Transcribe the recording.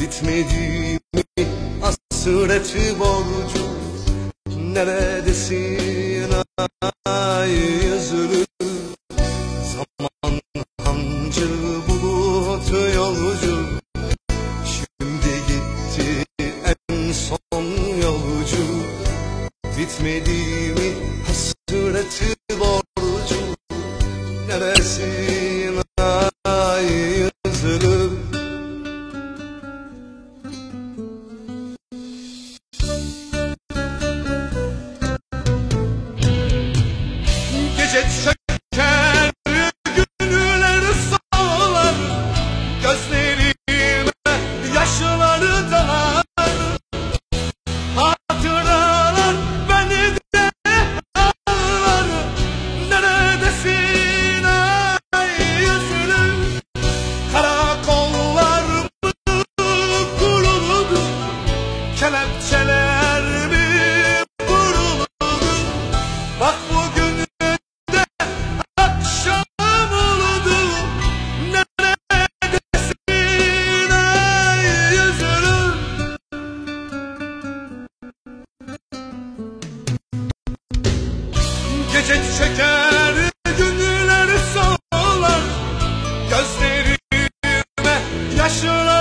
Bitmedi mi hasreti borcum Neredesin? Ay yüzlü Zaman hancı bulut yolcu. Şimdi gitti en son yolcu. Bitmedi mi hasreti borcum Neredesin? It's a Gece çeker günler solar. Gözlerime yaşlar